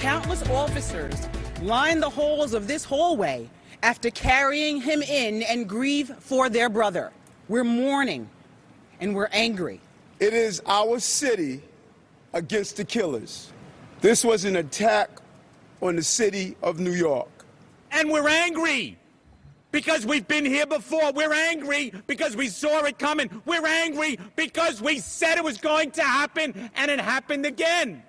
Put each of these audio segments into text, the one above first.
countless officers line the halls of this hallway after carrying him in and grieve for their brother. We're mourning and we're angry. It is our city against the killers. This was an attack on the city of New York. And we're angry because we've been here before. We're angry because we saw it coming. We're angry because we said it was going to happen and it happened again.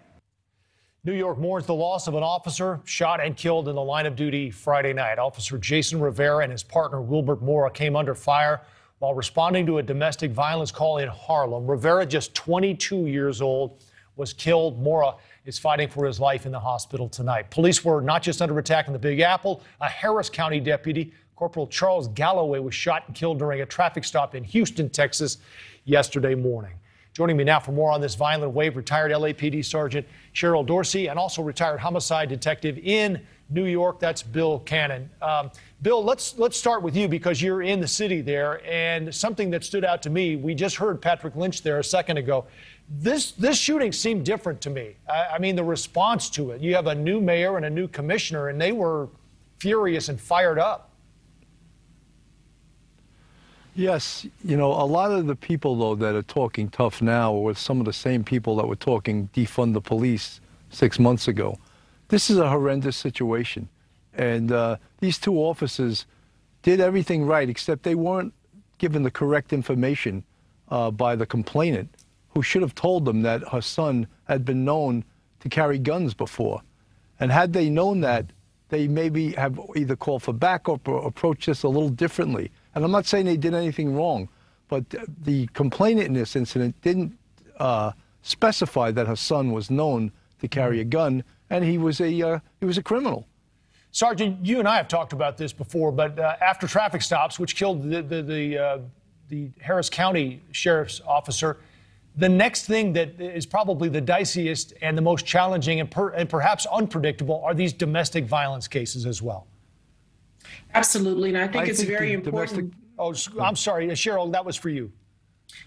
New York mourns the loss of an officer shot and killed in the line of duty Friday night. Officer Jason Rivera and his partner Wilbert Mora came under fire while responding to a domestic violence call in Harlem. Rivera, just 22 years old, was killed. Mora is fighting for his life in the hospital tonight. Police were not just under attack in the Big Apple. A Harris County deputy, Corporal Charles Galloway, was shot and killed during a traffic stop in Houston, Texas, yesterday morning. Joining me now for more on this violent wave, retired LAPD Sergeant Cheryl Dorsey, and also retired homicide detective in New York. That's Bill Cannon. Um, Bill, let's let's start with you because you're in the city there, and something that stood out to me. We just heard Patrick Lynch there a second ago. This this shooting seemed different to me. I, I mean, the response to it. You have a new mayor and a new commissioner, and they were furious and fired up. Yes, you know, a lot of the people, though, that are talking tough now were some of the same people that were talking defund the police six months ago. This is a horrendous situation. And uh, these two officers did everything right, except they weren't given the correct information uh, by the complainant, who should have told them that her son had been known to carry guns before. And had they known that, they maybe have either called for backup or approached this a little differently. And I'm not saying they did anything wrong, but the complainant in this incident didn't uh, specify that her son was known to carry a gun, and he was a uh, he was a criminal. Sergeant, you and I have talked about this before, but uh, after traffic stops, which killed the the the, uh, the Harris County sheriff's officer, the next thing that is probably the diciest and the most challenging and, per, and perhaps unpredictable are these domestic violence cases as well. Absolutely, and I think I it's think very important. Domestic, oh, I'm sorry, uh, Cheryl, that was for you.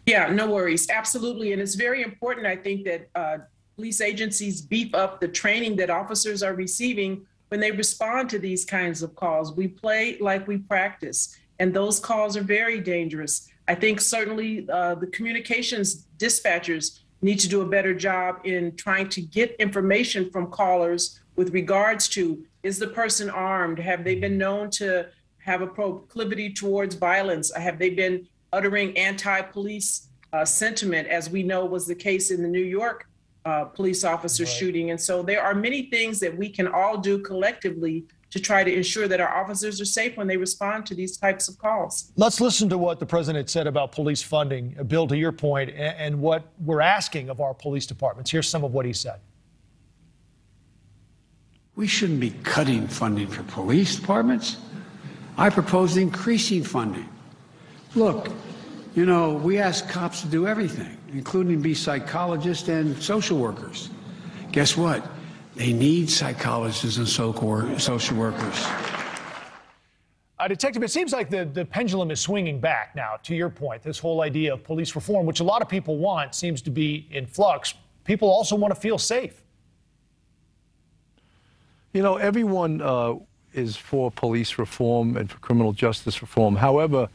Yeah, no worries. Absolutely, and it's very important. I think that uh, police agencies beef up the training that officers are receiving when they respond to these kinds of calls. We play like we practice, and those calls are very dangerous. I think certainly uh, the communications dispatchers need to do a better job in trying to get information from callers with regards to is the person armed? Have they been known to have a proclivity towards violence? Have they been uttering anti police uh, sentiment, as we know was the case in the New York uh, police officer right. shooting? And so there are many things that we can all do collectively to try to ensure that our officers are safe when they respond to these types of calls. Let's listen to what the president said about police funding, uh, Bill, to your point, and, and what we're asking of our police departments. Here's some of what he said. We shouldn't be cutting funding for police departments. I propose increasing funding. Look, you know, we ask cops to do everything, including be psychologists and social workers. Guess what? They need psychologists and social workers. Uh, Detective, it seems like the, the pendulum is swinging back now, to your point. This whole idea of police reform, which a lot of people want, seems to be in flux. People also want to feel safe. You know, everyone uh, is for police reform and for criminal justice reform. However,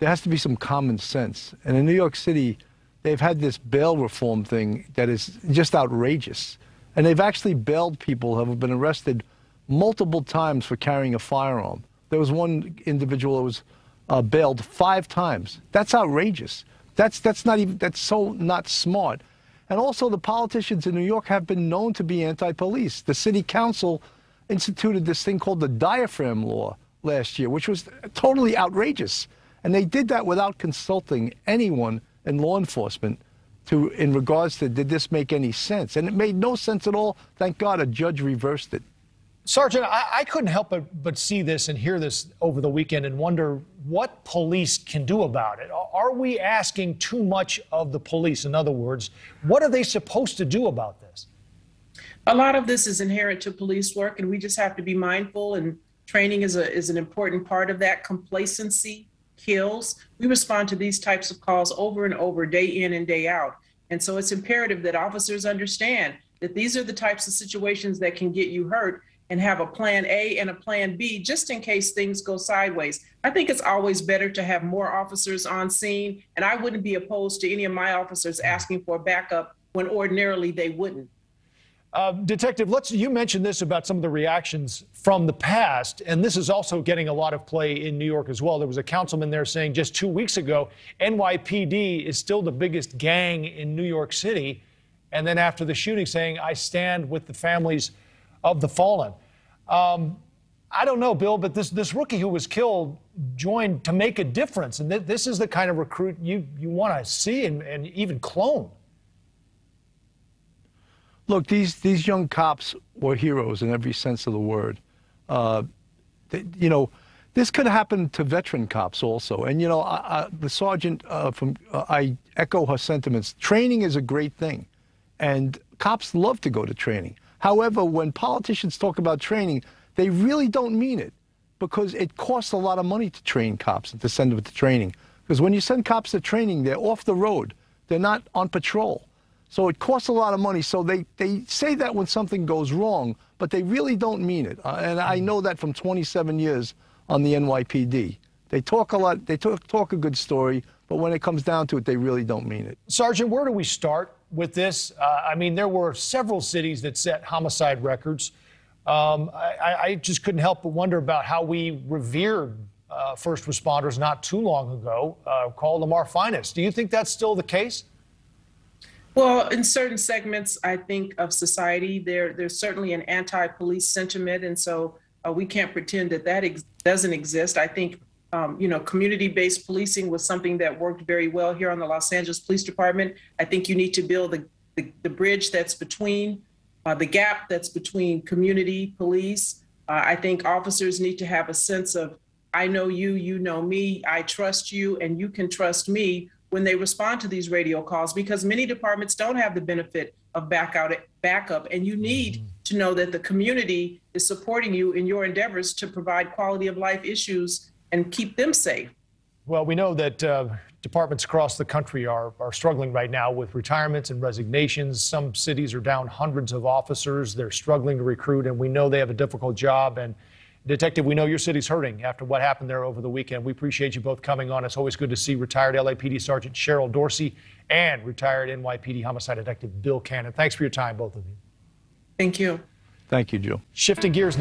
there has to be some common sense. And in New York City, they've had this bail reform thing that is just outrageous. And they've actually bailed people who have been arrested multiple times for carrying a firearm. There was one individual who was uh, bailed five times. That's outrageous. That's, that's not even, that's so not smart. And also, the politicians in New York have been known to be anti police. The city council instituted this thing called the diaphragm law last year, which was totally outrageous. And they did that without consulting anyone in law enforcement to in regards to did this make any sense? And it made no sense at all. Thank God a judge reversed it. Sergeant, I, I couldn't help but, but see this and hear this over the weekend and wonder what police can do about it. Are we asking too much of the police? In other words, what are they supposed to do about this? A lot of this is inherent to police work, and we just have to be mindful. And training is a is an important part of that. Complacency kills. We respond to these types of calls over and over, day in and day out. And so it's imperative that officers understand that these are the types of situations that can get you hurt and have a plan A and a plan B just in case things go sideways. I think it's always better to have more officers on scene, and I wouldn't be opposed to any of my officers asking for backup when ordinarily they wouldn't. Uh, Detective, let's you mentioned this about some of the reactions from the past, and this is also getting a lot of play in New York as well. There was a councilman there saying just two weeks ago, NYPD is still the biggest gang in New York City, and then after the shooting, saying, "I stand with the families of the fallen." Um, I don't know, Bill, but this this rookie who was killed joined to make a difference, and th- this is the kind of recruit you you want to see and, and even clone. Look, these these young cops were heroes in every sense of the word. Uh, they, you know, this could happen to veteran cops also. And you know, I, I, the sergeant uh, from uh, I echo her sentiments. Training is a great thing, and cops love to go to training. However, when politicians talk about training, they really don't mean it because it costs a lot of money to train cops and to send them to training. Because when you send cops to training, they're off the road. They're not on patrol. So it costs a lot of money. So they, they say that when something goes wrong, but they really don't mean it. Uh, and I know that from 27 years on the NYPD. They talk a lot, they talk, talk a good story, but when it comes down to it, they really don't mean it. Sergeant, where do we start with this? Uh, I mean, there were several cities that set homicide records. Um, I, I, just couldn't help but wonder about how we revered uh, first responders not too long ago, uh, called them our finest. Do you think that's still the case? Well, in certain segments, I think of society, there there's certainly an anti-police sentiment, and so uh, we can't pretend that that ex- doesn't exist. I think um, you know community-based policing was something that worked very well here on the Los Angeles Police Department. I think you need to build the the, the bridge that's between uh, the gap that's between community police. Uh, I think officers need to have a sense of I know you, you know me, I trust you, and you can trust me when they respond to these radio calls because many departments don't have the benefit of backout backup and you need mm-hmm. to know that the community is supporting you in your endeavors to provide quality of life issues and keep them safe. Well we know that uh, departments across the country are, are struggling right now with retirements and resignations. Some cities are down hundreds of officers. They're struggling to recruit and we know they have a difficult job and Detective, we know your city's hurting after what happened there over the weekend. We appreciate you both coming on. It's always good to see retired LAPD Sergeant Cheryl Dorsey and retired NYPD Homicide Detective Bill Cannon. Thanks for your time, both of you. Thank you. Thank you, Jill. Shifting gears now.